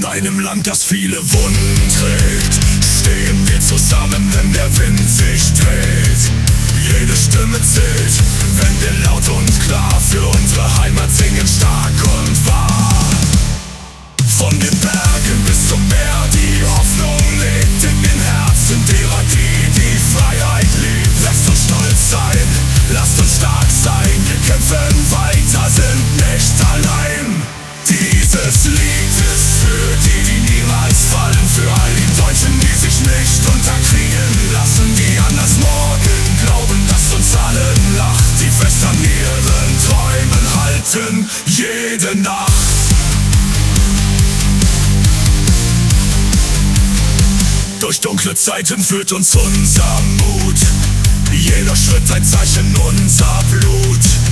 In einem Land, das viele Wunden trägt, stehen wir zusammen, wenn der Wind sich dreht. Jede Stimme zählt, wenn wir laut und klar für unsere Heimat singen, stark Durch dunkle Zeiten führt uns unser Mut. Jeder Schritt ein Zeichen unser Blut.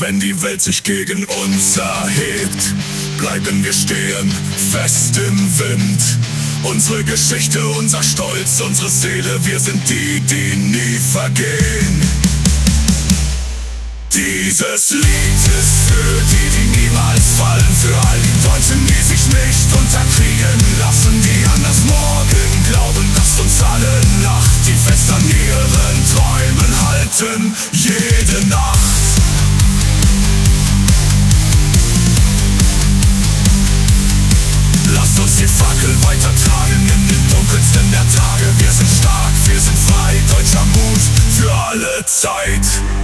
Wenn die Welt sich gegen uns erhebt, bleiben wir stehen, fest im Wind. Unsere Geschichte, unser Stolz, unsere Seele, wir sind die, die nie vergehen. Dieses Lied ist für die, die niemals fallen, für all die Deutschen, die sich nicht unterkriegen lassen, die an das Morgen glauben, das uns allen lacht, der